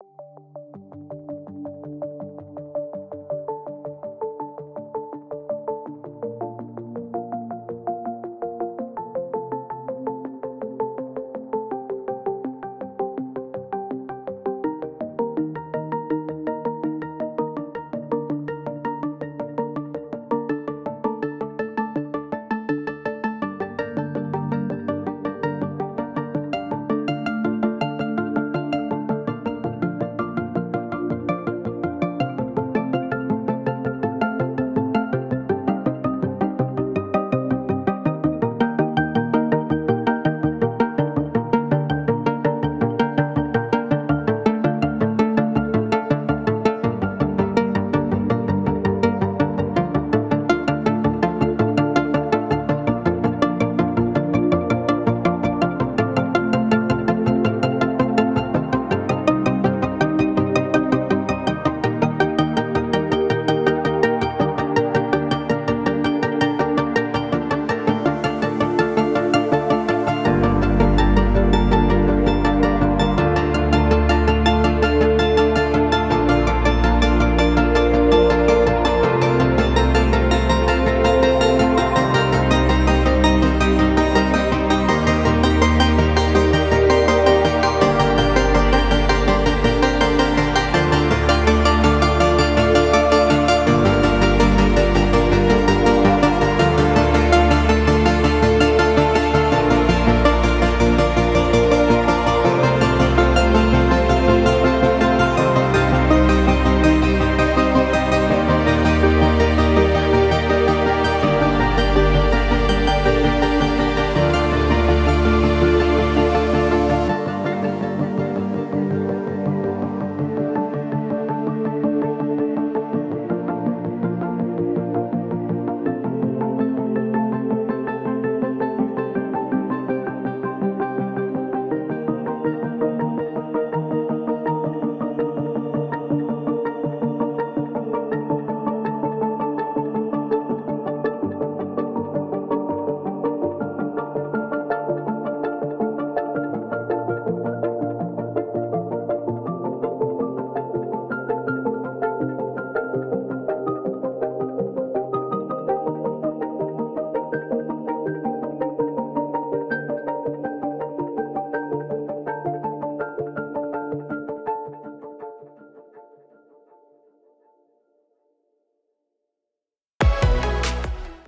you